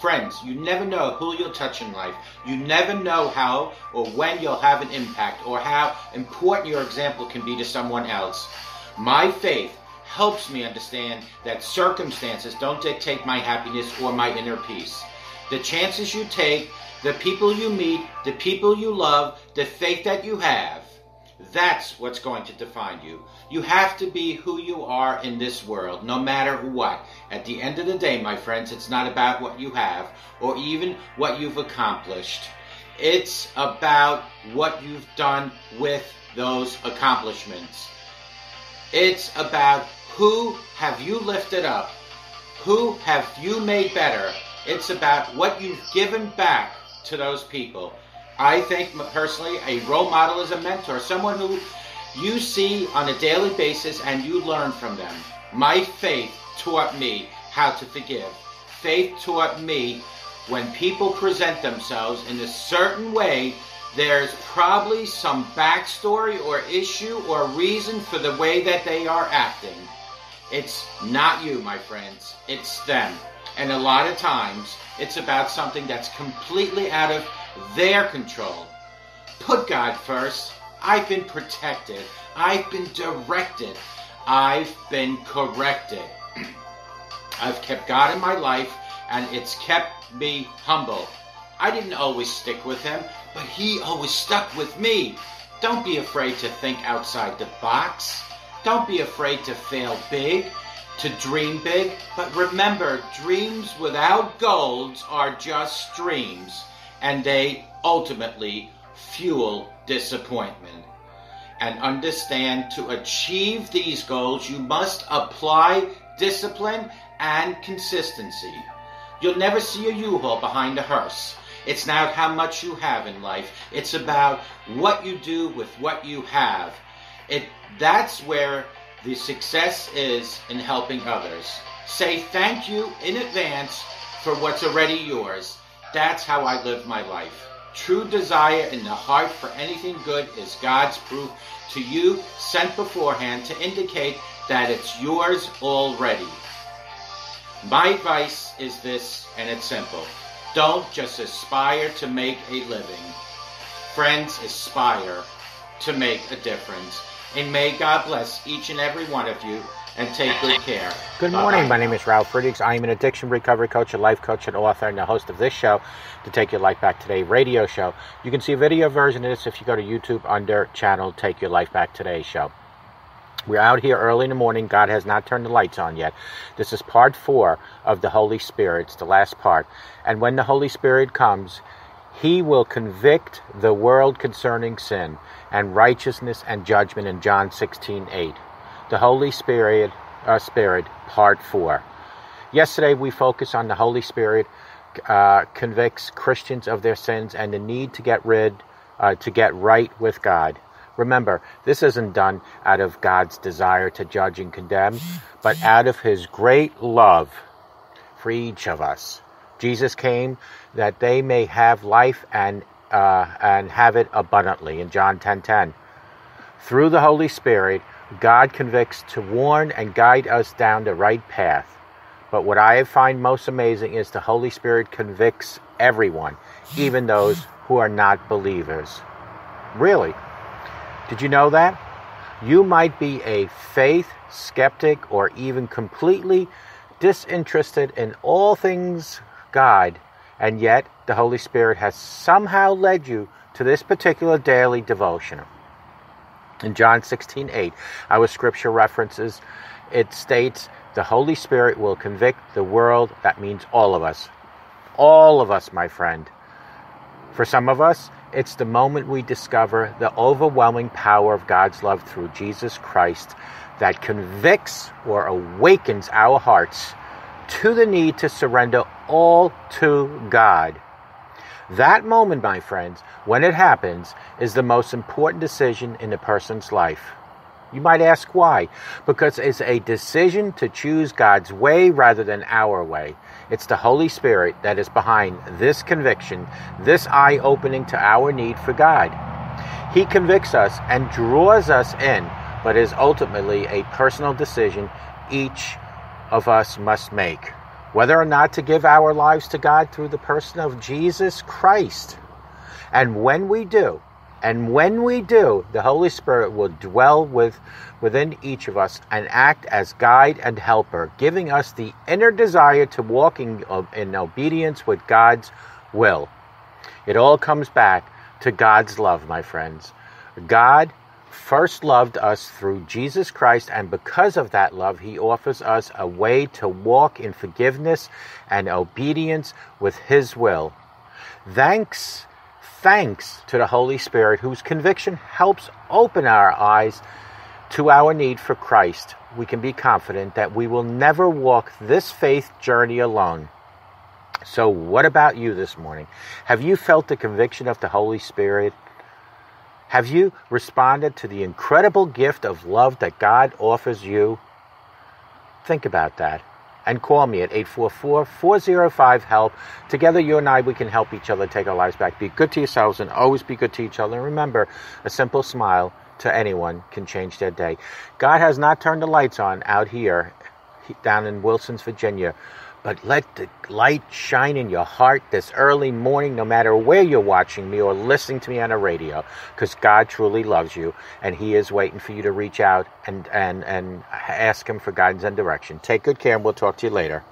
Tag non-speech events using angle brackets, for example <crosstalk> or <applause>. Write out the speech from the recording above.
Friends, you never know who you'll touch in life. You never know how or when you'll have an impact or how important your example can be to someone else. My faith helps me understand that circumstances don't dictate my happiness or my inner peace. The chances you take, the people you meet, the people you love, the faith that you have, that's what's going to define you. You have to be who you are in this world, no matter what. At the end of the day, my friends, it's not about what you have or even what you've accomplished. It's about what you've done with those accomplishments. It's about who have you lifted up? Who have you made better? It's about what you've given back to those people. I think personally, a role model is a mentor, someone who you see on a daily basis and you learn from them. My faith taught me how to forgive. Faith taught me when people present themselves in a certain way, there's probably some backstory or issue or reason for the way that they are acting. It's not you, my friends. It's them. And a lot of times, it's about something that's completely out of their control. Put God first. I've been protected. I've been directed. I've been corrected. <clears throat> I've kept God in my life, and it's kept me humble. I didn't always stick with Him, but He always stuck with me. Don't be afraid to think outside the box. Don't be afraid to fail big, to dream big. But remember, dreams without goals are just dreams and they ultimately fuel disappointment. And understand to achieve these goals, you must apply discipline and consistency. You'll never see a U-Haul behind a hearse. It's not how much you have in life. It's about what you do with what you have. It that's where the success is in helping others. Say thank you in advance for what's already yours that's how I live my life. True desire in the heart for anything good is God's proof to you sent beforehand to indicate that it's yours already. My advice is this, and it's simple. Don't just aspire to make a living. Friends, aspire to make a difference. And may God bless each and every one of you and take good care. Good Bye-bye. morning. My name is Ralf Friedrichs. I am an addiction recovery coach, a life coach, and author, and the host of this show, the Take Your Life Back Today radio show. You can see a video version of this if you go to YouTube under channel Take Your Life Back Today show. We're out here early in the morning. God has not turned the lights on yet. This is part four of the Holy Spirit. It's the last part. And when the Holy Spirit comes, he will convict the world concerning sin and righteousness and judgment in John 16 8 the Holy Spirit, uh, Spirit, Part 4. Yesterday we focused on the Holy Spirit uh, convicts Christians of their sins and the need to get rid, uh, to get right with God. Remember, this isn't done out of God's desire to judge and condemn, but out of His great love for each of us. Jesus came that they may have life and uh, and have it abundantly in John 10:10. 10, 10. Through the Holy Spirit, God convicts to warn and guide us down the right path. But what I find most amazing is the Holy Spirit convicts everyone, even those who are not believers. Really? Did you know that? You might be a faith skeptic or even completely disinterested in all things God, and yet the Holy Spirit has somehow led you to this particular daily devotional. In John 16 8, our scripture references, it states, The Holy Spirit will convict the world. That means all of us. All of us, my friend. For some of us, it's the moment we discover the overwhelming power of God's love through Jesus Christ that convicts or awakens our hearts to the need to surrender all to God that moment, my friends, when it happens, is the most important decision in a person's life. You might ask why. Because it's a decision to choose God's way rather than our way. It's the Holy Spirit that is behind this conviction, this eye opening to our need for God. He convicts us and draws us in, but is ultimately a personal decision each of us must make. Whether or not to give our lives to God through the person of Jesus Christ. And when we do, and when we do, the Holy Spirit will dwell with, within each of us and act as guide and helper, giving us the inner desire to walk in, um, in obedience with God's will. It all comes back to God's love, my friends. God first loved us through Jesus Christ, and because of that love, He offers us a way to walk in forgiveness and obedience with His will. Thanks, thanks to the Holy Spirit, whose conviction helps open our eyes to our need for Christ. We can be confident that we will never walk this faith journey alone. So, what about you this morning? Have you felt the conviction of the Holy Spirit? Have you responded to the incredible gift of love that God offers you? Think about that and call me at 844 405 HELP. Together, you and I, we can help each other take our lives back. Be good to yourselves and always be good to each other. And remember, a simple smile to anyone can change their day. God has not turned the lights on out here down in Wilsons, Virginia but let the light shine in your heart this early morning, no matter where you're watching me or listening to me on the radio, because God truly loves you and He is waiting for you to reach out and, and, and ask Him for guidance and direction. Take good care, and we'll talk to you later.